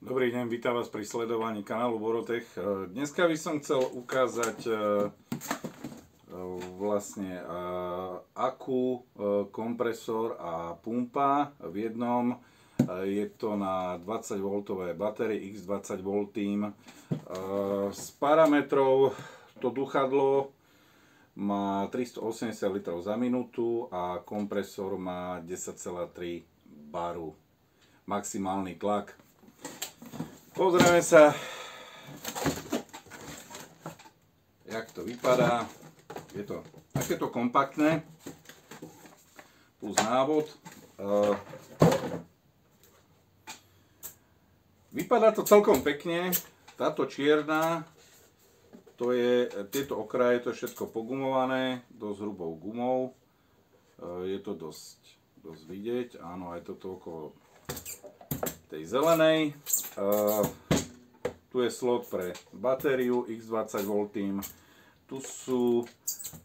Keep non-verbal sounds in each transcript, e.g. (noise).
Dobrý deň, vítam vás pri sledovaní kanálu Borotech. Dneska by som chcel ukázať e, e, vlastne e, akú, kompresor a pumpa v jednom. Je to na 20 V batérie X20 V. Z parametrov to duchadlo má 380 litrov za minútu a kompresor má 10,3 baru. Maximálny tlak Pozrieme sa, jak to vypadá. Je to takéto kompaktné, plus návod. Eh, vypadá to celkom pekne. Táto čierna, to je, tieto okraje, to je všetko pogumované, dosť hrubou gumou. Eh, je to dosť, dosť vidieť, áno, aj toto okolo tej zelenej. Tu je slot pre batériu X20 V. Tu sú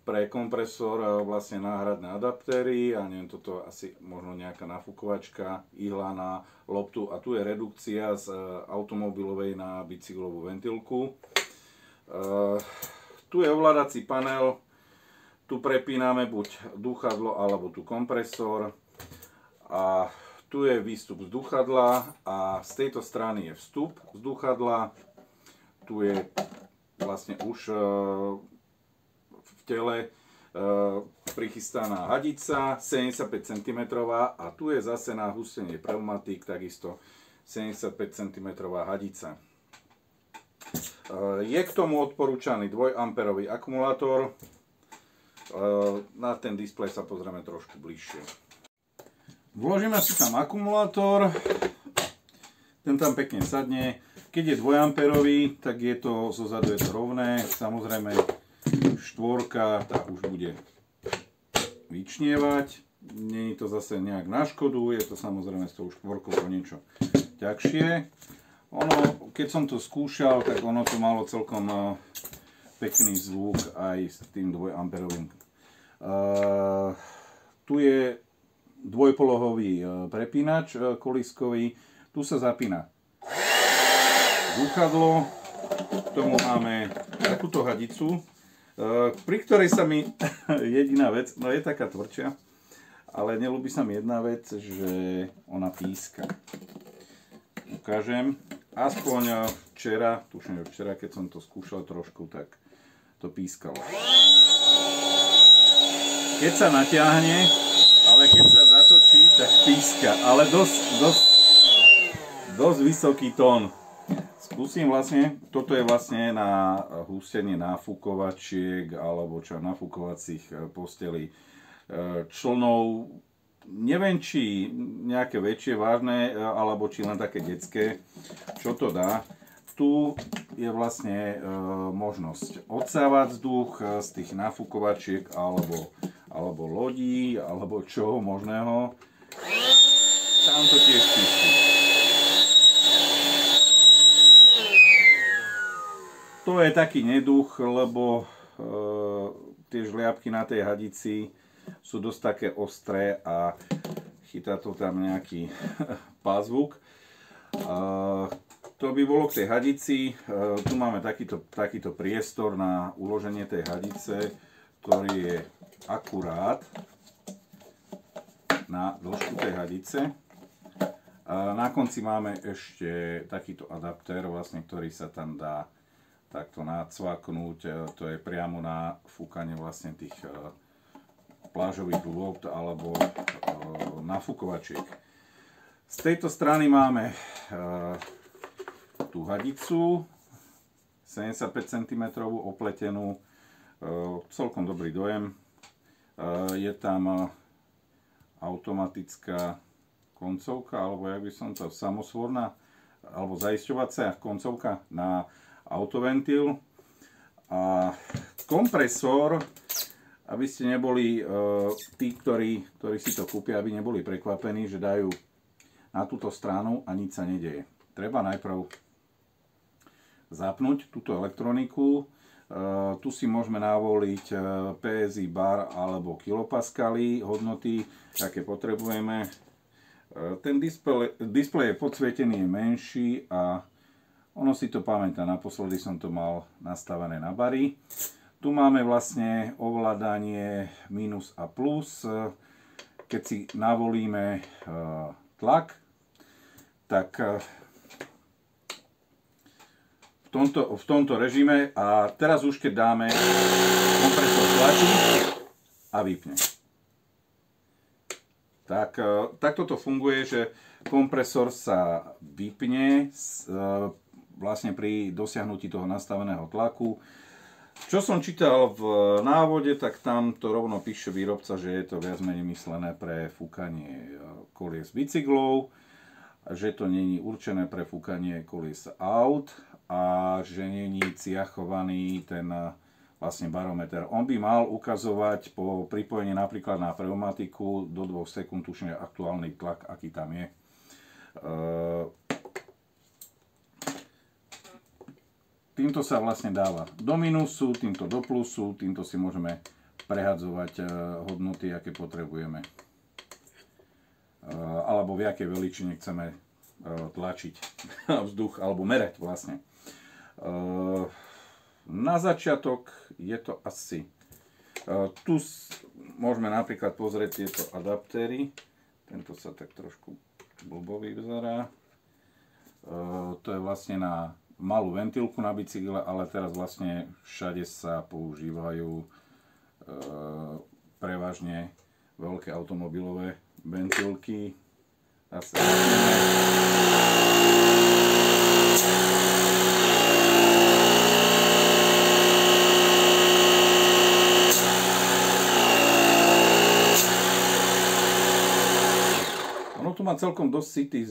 pre kompresor vlastne náhradné adaptéry a neviem, toto asi možno nejaká nafúkovačka, ihla na loptu a tu je redukcia z automobilovej na bicyklovú ventilku. Tu je ovládací panel, tu prepíname buď dúchadlo alebo tu kompresor a tu je výstup vzduchadla a z tejto strany je vstup vzduchadla. Tu je vlastne už e, v tele e, prichystaná hadica 75 cm a tu je zase na hustenie pneumatík takisto 75 cm hadica. E, je k tomu odporúčaný 2 amperový akumulátor. Na ten displej sa pozrieme trošku bližšie. Vložíme si tam akumulátor, ten tam pekne sadne. Keď je 2 amperový, tak je to, zo zadu je to rovné. Samozrejme, štvorka, tá už bude vyčnievať. Není to zase nejak na škodu, je to samozrejme s tou štvorkou to niečo ťažšie. Ono, keď som to skúšal, tak ono to malo celkom eh, pekný zvuk aj s tým 2 amperovým. Uh, tu je dvojpolohový e, prepínač e, koliskový. Tu sa zapína dúchadlo, k tomu máme takúto hadicu, e, pri ktorej sa mi (laughs) jediná vec, no je taká tvrdšia, ale nelúbi sa mi jedna vec, že ona píska. Ukážem, aspoň včera, tuším, včera, keď som to skúšal trošku, tak to pískalo. Keď sa natiahne, ale keď sa píska, ale dosť, dosť, dosť vysoký tón. Skúsim vlastne, toto je vlastne na hústenie nafúkovačiek alebo čo nafúkovacích e, postelí e, člnov. Neviem, či nejaké väčšie, vážne, e, alebo či len také detské. Čo to dá? Tu je vlastne možnosť odsávať vzduch z tých nafúkovačiek alebo alebo lodí, alebo čoho možného. Tam to tiež píši. To je taký neduch, lebo e, tie žliapky na tej hadici sú dosť také ostré a chytá to tam nejaký (laughs) pázvuk. E, to by bolo k tej hadici. E, tu máme takýto, takýto priestor na uloženie tej hadice, ktorý je akurát na dĺžku tej hadice. Na konci máme ešte takýto adaptér, vlastne, ktorý sa tam dá takto nacvaknúť. E, to je priamo na fúkanie vlastne tých e, plážových lôb alebo e, nafúkovačiek. Z tejto strany máme tú hadicu, 75 cm opletenú, celkom dobrý dojem, je tam automatická koncovka, alebo jak by som to, samosvorná, alebo zaisťovacia koncovka na autoventil. A kompresor, aby ste neboli, tí, ktorí, ktorí si to kúpia, aby neboli prekvapení, že dajú na túto stranu a nič sa nedeje. Treba najprv zapnúť túto elektroniku, tu si môžeme navoliť eh, PSI bar alebo kilopaskaly, hodnoty, aké potrebujeme. ten displej, displej je podsvietený, je menší a ono si to pamätá, naposledy som to mal nastavené na bary. Tu máme vlastne ovládanie minus a plus. Keď si navolíme tlak, tak tomto, v tomto režime a teraz už keď dáme kompresor tlačí a vypne. Tak, takto to funguje, že kompresor sa vypne vlastne pri dosiahnutí toho nastaveného tlaku. Čo som čítal v návode, tak tam to rovno píše výrobca, že je to viac menej myslené pre fúkanie kolies bicyklov, že to není určené pre fúkanie kolies aut a že není ciachovaný ten vlastne barometer. On by mal ukazovať po pripojení napríklad na pneumatiku do 2 sekúnd tušne aktuálny tlak, aký tam je. Týmto sa vlastne dáva do minusu, týmto do plusu, týmto si môžeme prehadzovať e, hodnoty, aké potrebujeme. Alebo v akej veličine chceme tlačiť (laughs) vzduch, alebo merať vlastne. Na začiatok je to asi... Tu môžeme napríklad pozrieť tieto adaptéry. Tento sa tak trošku blbový vyzerá. To je vlastne na malú ventilku na bicykle, ale teraz vlastne všade sa používajú prevažne veľké automobilové ventilky. Zase Tu má celkom dosť city e,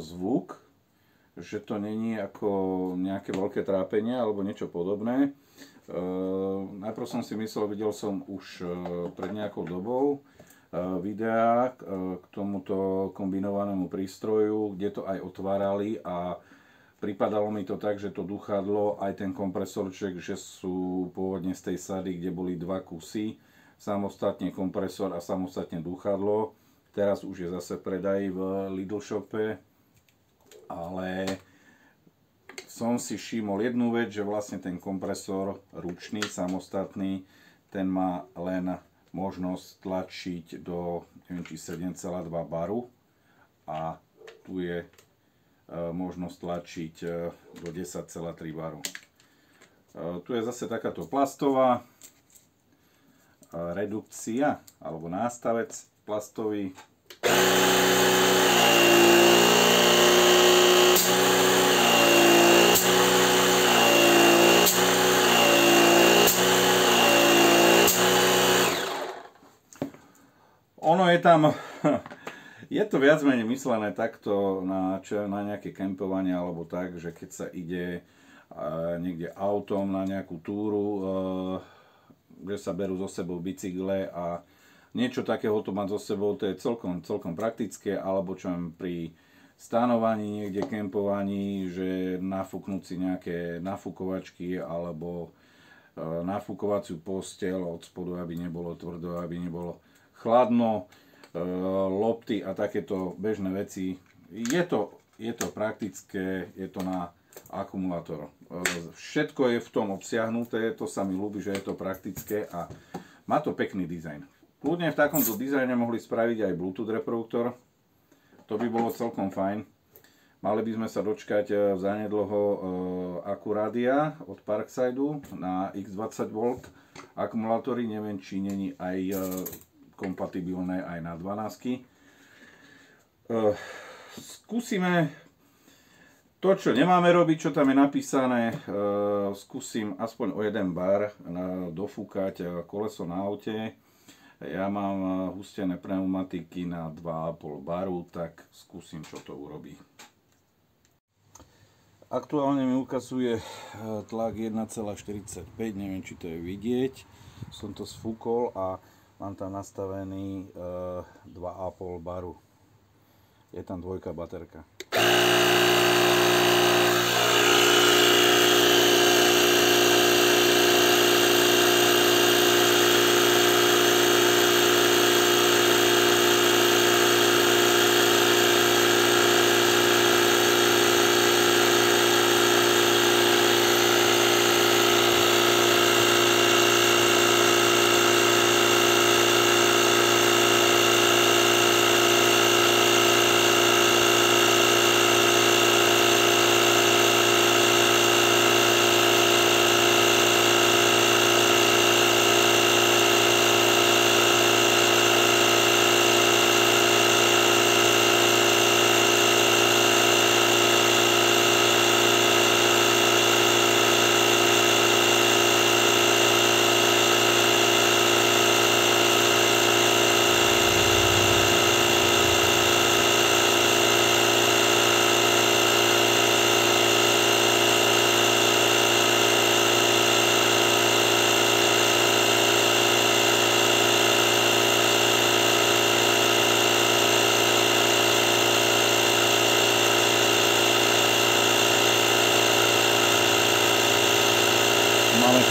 zvuk, že to není ako nejaké veľké trápenie alebo niečo podobné. E, najprv som si myslel, videl som už e, pred nejakou dobou videá k tomuto kombinovanému prístroju, kde to aj otvárali a pripadalo mi to tak, že to duchadlo, aj ten kompresorček, že sú pôvodne z tej sady, kde boli dva kusy, samostatne kompresor a samostatne duchadlo. Teraz už je zase predaj v Lidl shope ale som si všimol jednu vec, že vlastne ten kompresor ručný, samostatný, ten má len možnosť tlačiť do neviem, či 7,2 baru a tu je e, možnosť tlačiť e, do 10,3 baru. E, tu je zase takáto plastová redukcia alebo nástavec plastový. ono je tam, (laughs) je to viac menej myslené takto na, čo, na nejaké kempovanie alebo tak, že keď sa ide niekde autom na nejakú túru, že sa berú so sebou bicykle a niečo takého to mať so sebou, to je celkom, celkom praktické, alebo čo pri stánovaní, niekde kempovaní, že nafúknúť si nejaké nafúkovačky alebo nafúkovaciu postel od spodu, aby nebolo tvrdo, aby nebolo chladno, e, lopty a takéto bežné veci. Je to, je to praktické, je to na akumulátor. E, všetko je v tom obsiahnuté, to sa mi ľúbi, že je to praktické a má to pekný dizajn. Kľudne v takomto dizajne mohli spraviť aj Bluetooth reproduktor, to by bolo celkom fajn. Mali by sme sa dočkať e, zanedloho Acuradia od Parksideu na X20V akumulátory, neviem či není aj kompatibilné aj na 12. Uh, skúsime to, čo nemáme robiť, čo tam je napísané, skúsim aspoň o jeden bar dofúkať koleso na aute. Ja mám hustené pneumatiky na 2,5 baru, tak skúsim, čo to urobí. Aktuálne mi ukazuje tlak 1,45, neviem, či to je vidieť. Som to sfúkol a Mám tam nastavený uh, eh, 2,5 baru. Je tam dvojka baterka.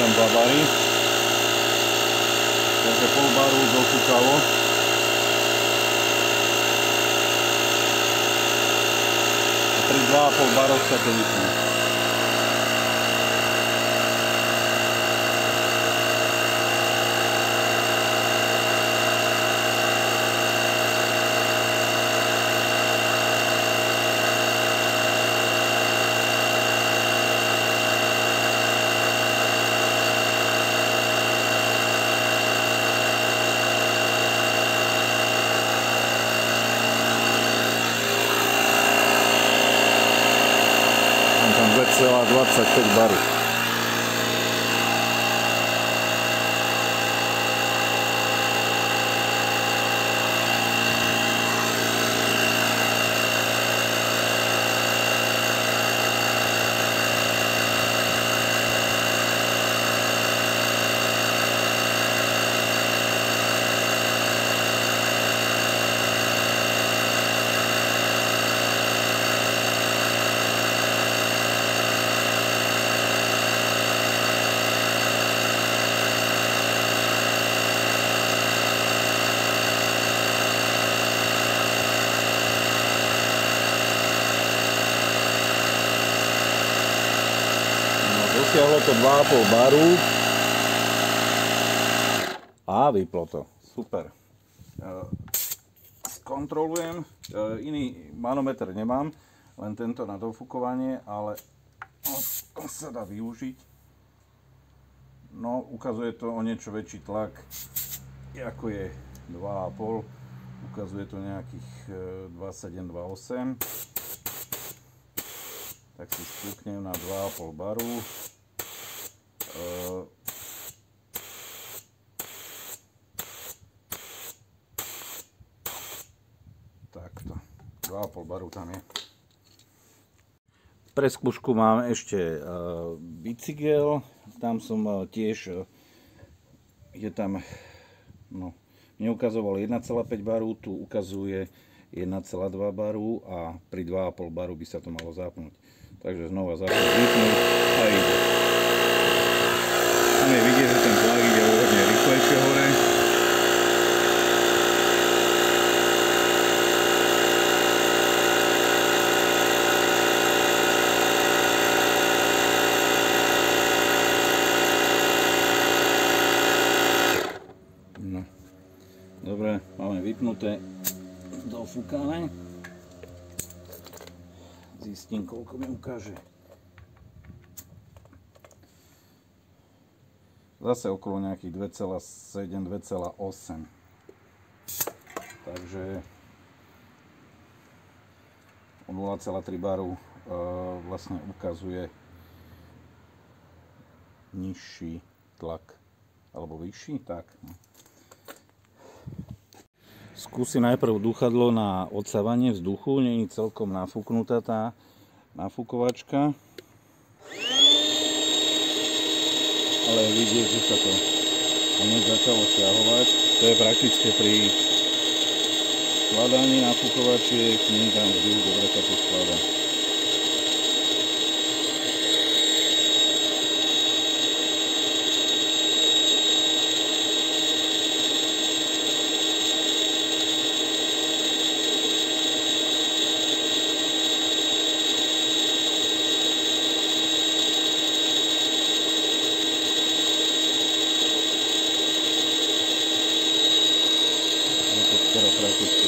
tam dva bary. Takže pol baru dofúkalo. A pri 2,5 baroch sa to vypne. Mám tam 2,25 baru. No, dosiahlo to 2,5 baru a vyplo to. Super. E, Skontrolujem. E, Iný manometer nemám, len tento na dofúkovanie, ale on sa dá využiť. No, ukazuje to o niečo väčší tlak, ako je 2,5. Ukazuje to nejakých e, 27, 28 tak si spúknem na 2,5 baru. Takto. 2,5 baru tam je. Pre skúšku mám ešte e, bicykel. Tam som e, tiež e, je tam no, neukazoval 1,5 baru, tu ukazuje 1,2 baru a pri 2,5 baru by sa to malo zapnúť. Takže znova zapnúť, vypnúť a ide. Tam je vidieť, že ten tlak ide hodne rýchlejšie hore. No. Dobre, máme vypnuté, dofúkané. Zistím, koľko mi ukáže. Zase okolo nejakých 2,7, 2,8. Takže o 0,3 baru e, vlastne ukazuje nižší tlak. Alebo vyšší, tak. no. Skúsim najprv dúchadlo na odsávanie vzduchu, není celkom nafúknutá tá nafúkovačka. Ale vidieť, že sa to hneď začalo stiahovať. To je praktické pri skladaní nafúkovačiek, nie tam vzduch, dobre sa to skladá. Je to skoro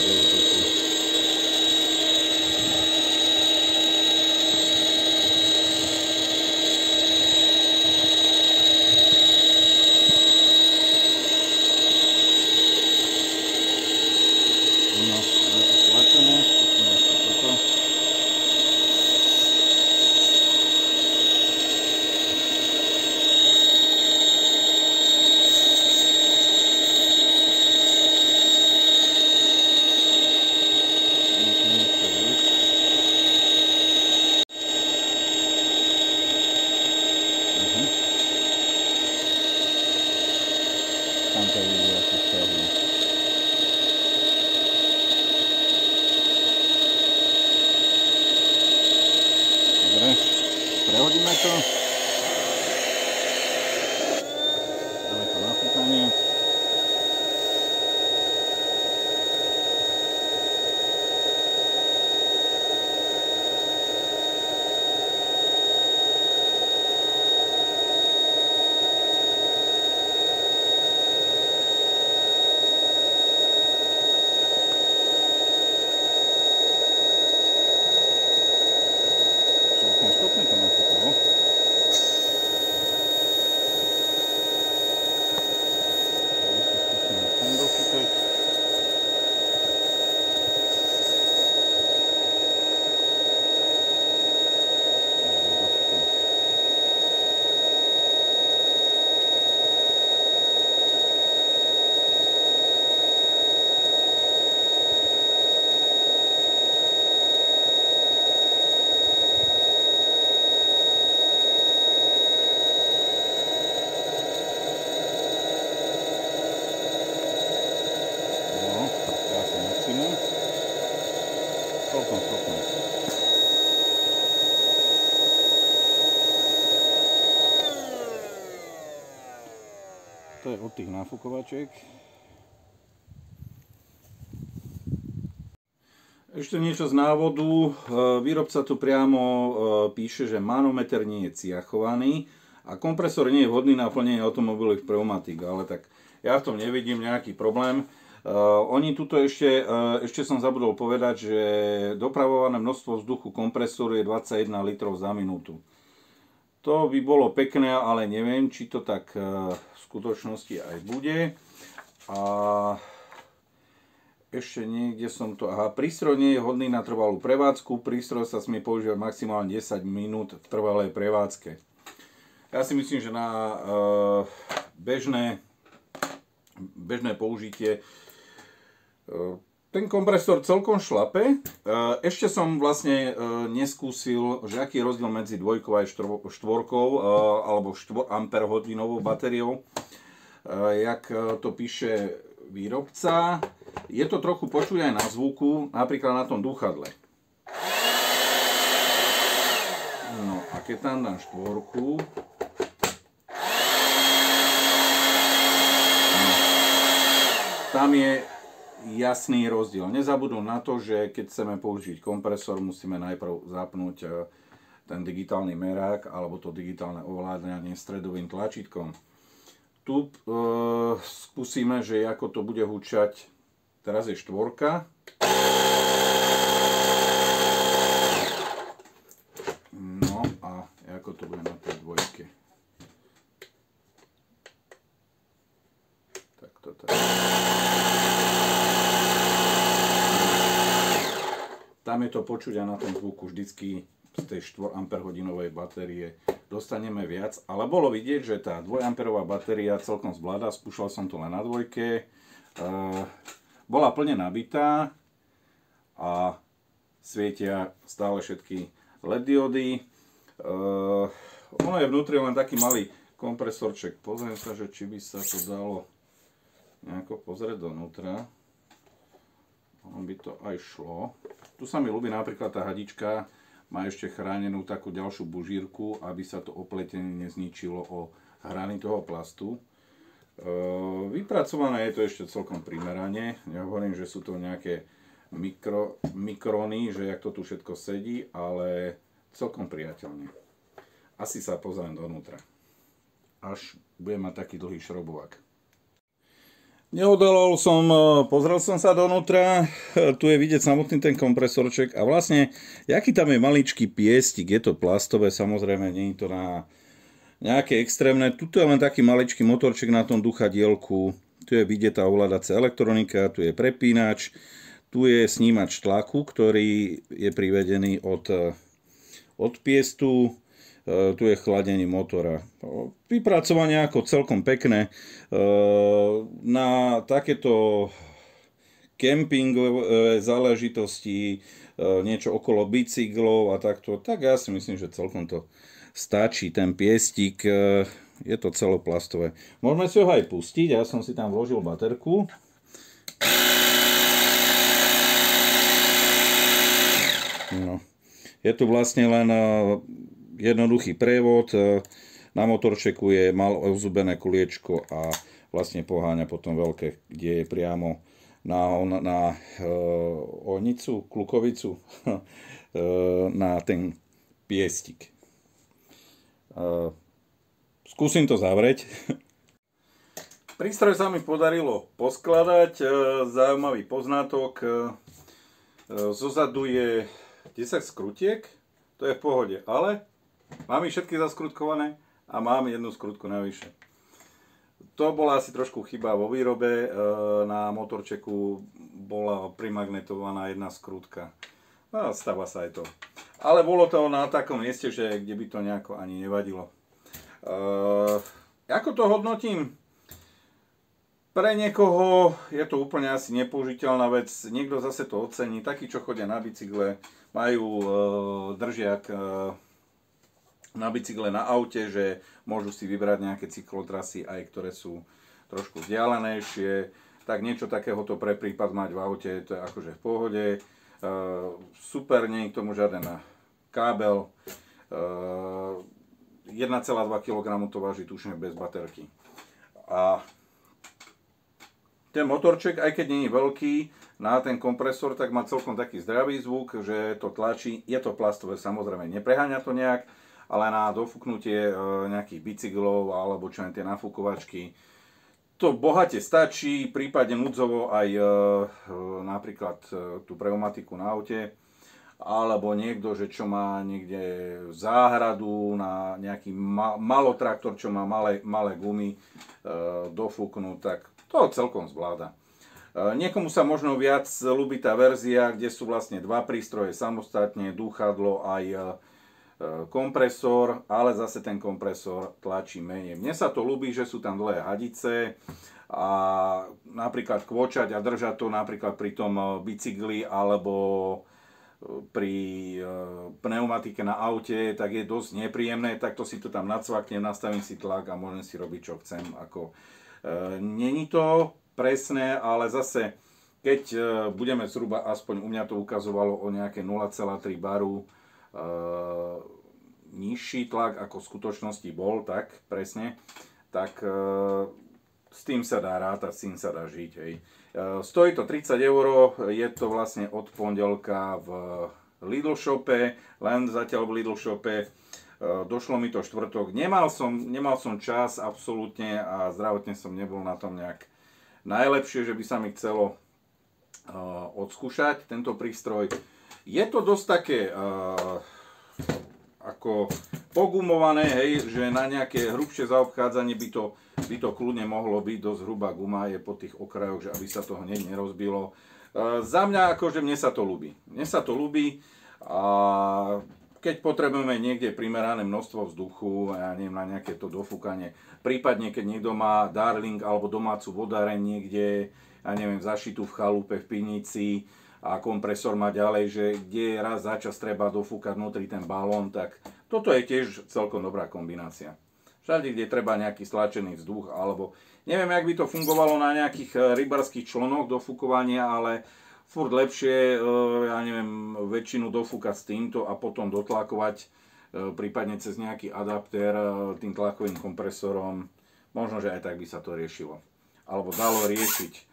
náfukovačiek. Ešte niečo z návodu. E, výrobca tu priamo e, píše, že manometer nie je ciachovaný a kompresor nie je vhodný na plnenie automobilových pneumatík, ale tak ja v tom nevidím nejaký problém. Uh, oni tuto ešte, ešte som zabudol povedať, že dopravované množstvo vzduchu kompresoru je 21 litrov za minútu. To by bolo pekné, ale neviem, či to tak uh, v skutočnosti aj bude. A ešte niekde som to... Aha, prístroj nie je hodný na trvalú prevádzku. Prístroj sa smie používať maximálne 10 minút v trvalej prevádzke. Ja si myslím, že na uh, bežné, bežné použitie ten kompresor celkom šlape. E, ešte som vlastne e, neskúsil, že aký je rozdiel medzi dvojkou a štvorkou e, alebo 4 amper hodinovou batériou. Jak to píše výrobca. Je to trochu počuť aj na zvuku, napríklad na tom dúchadle. No a keď tam dám štvorku, tam je jasný rozdiel. Nezabudnú na to, že keď chceme použiť kompresor, musíme najprv zapnúť e, ten digitálny merák alebo to digitálne ovládanie stredovým tlačítkom. Tu e, skúsime, že ako to bude húčať. Teraz je štvorka. No a ako to bude na tej dvojke. Tak to tak. Tam je to počuť aj na tom zvuku vždycky z tej 4 Ah batérie dostaneme viac, ale bolo vidieť, že tá 2 Ah batéria celkom zvláda, spúšal som to len na dvojke, e, bola plne nabitá a svietia stále všetky LED diody. E, ono je vnútri len taký malý kompresorček, pozriem sa, že či by sa to dalo nejako pozrieť donútra. Ono by to aj šlo. Tu sa mi ľúbi napríklad tá hadička, má ešte chránenú takú ďalšiu bužírku, aby sa to opletenie nezničilo o hrany toho plastu. E, vypracované je to ešte celkom primerane. Ja hovorím, že sú to nejaké mikro, mikrony, že jak to tu všetko sedí, ale celkom priateľne. Asi sa pozriem donútra. Až budem mať taký dlhý šrobovák. Neodolol som, e, pozrel som sa donútra, e, tu je vidieť samotný ten kompresorček a vlastne, jaký tam je maličký piestik, je to plastové, samozrejme, nie je to na nejaké extrémne. Tuto je len taký maličký motorček na tom duchadielku, tu je vidieť tá ovládacia elektronika, tu je prepínač, tu je snímač tlaku, ktorý je privedený od, e, od piestu, tu je chladenie motora. Vypracovanie ako celkom pekné. E, na takéto kempingové záležitosti, e, niečo okolo bicyklov a takto, tak ja si myslím, že celkom to stačí. Ten piestik je to celoplastové. Môžeme si ho aj pustiť, ja som si tam vložil baterku. No. Je tu vlastne len jednoduchý prevod. E, na motorčeku je mal ozubené kuliečko a vlastne poháňa potom veľké, kde je priamo na, na, na e, onicu, klukovicu, (laughs) e, na ten piestik. E, skúsim to zavrieť. (laughs) Prístroj sa mi podarilo poskladať. E, zaujímavý poznatok. E, zozadu je 10 skrutiek, to je v pohode, ale Mám ich všetky zaskrutkované a mám jednu skrutku navyše. To bola asi trošku chyba vo výrobe. E, na motorčeku bola primagnetovaná jedna skrutka. No, stáva sa aj to. Ale bolo to na takom mieste, že kde by to nejako ani nevadilo. E, ako to hodnotím? Pre niekoho je to úplne asi nepoužiteľná vec. Niekto zase to ocení. Takí, čo chodia na bicykle, majú e, držiak na bicykle, na aute, že môžu si vybrať nejaké cyklotrasy, aj ktoré sú trošku vzdialenejšie. Tak niečo takéhoto pre prípad mať v aute, to je akože v pohode. E, super, nie je k tomu žiaden kábel. E, 1,2 kg to váži tušne bez baterky. A ten motorček, aj keď nie je veľký, na ten kompresor, tak má celkom taký zdravý zvuk, že to tlačí. Je to plastové, samozrejme, nepreháňa to nejak, ale na dofúknutie e, nejakých bicyklov alebo čo len tie nafúkovačky, to bohate stačí, prípadne núdzovo aj e, napríklad tú pneumatiku na aute alebo niekto, že čo má niekde záhradu na nejaký ma- malotraktor, čo má malé, malé gumy e, dofúknúť, tak to celkom zvláda. E, niekomu sa možno viac ľúbi tá verzia, kde sú vlastne dva prístroje samostatne, dúchadlo aj e, kompresor, ale zase ten kompresor tlačí menej. Mne sa to ľúbi, že sú tam dlhé hadice a napríklad kvočať a držať to napríklad pri tom e, bicykli alebo pri e, pneumatike na aute, tak je dosť nepríjemné, takto si to tam nacvaknem, nastavím si tlak a môžem si robiť čo chcem. Ako, e, není to presné, ale zase keď e, budeme zhruba, aspoň u mňa to ukazovalo o nejaké 0,3 baru e, nižší tlak, ako v skutočnosti bol, tak presne, tak e, s tým sa dá rátať, s tým sa dá žiť. Hej. E, stojí to 30 eur, je to vlastne od pondelka v Lidl shope, len zatiaľ v Lidl shope. Došlo mi to štvrtok. Nemal som, nemal som čas absolútne a zdravotne som nebol na tom nejak najlepšie, že by sa mi chcelo odskúšať tento prístroj. Je to dosť také ako pogumované, hej, že na nejaké hrubšie zaobchádzanie by to, by to kľudne mohlo byť, dosť hrubá guma je po tých okrajoch, že aby sa to hneď nerozbilo. E, za mňa akože mne sa to ľúbi. Mne sa to ľúbi a keď potrebujeme niekde primerané množstvo vzduchu, ja neviem, na nejaké to dofúkanie, prípadne keď niekto má darling alebo domácu vodáreň niekde, ja neviem, zašitú v chalupe, v pivnici, a kompresor má ďalej, že kde raz za čas treba dofúkať vnútri ten balón, tak toto je tiež celkom dobrá kombinácia. Všade, kde treba nejaký stlačený vzduch, alebo neviem, jak by to fungovalo na nejakých e, rybarských člonoch dofúkovania, ale furt lepšie, e, ja neviem, väčšinu dofúkať s týmto a potom dotlakovať, e, prípadne cez nejaký adaptér tým tlakovým kompresorom. Možno, že aj tak by sa to riešilo. Alebo dalo riešiť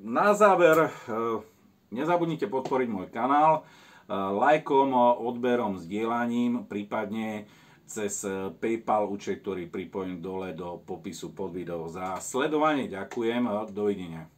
na záver, ehm, nezabudnite podporiť môj kanál ehm, lajkom, odberom, zdieľaním, prípadne cez PayPal účet, ktorý pripojím dole do popisu pod video. Za sledovanie ďakujem, dovidenia.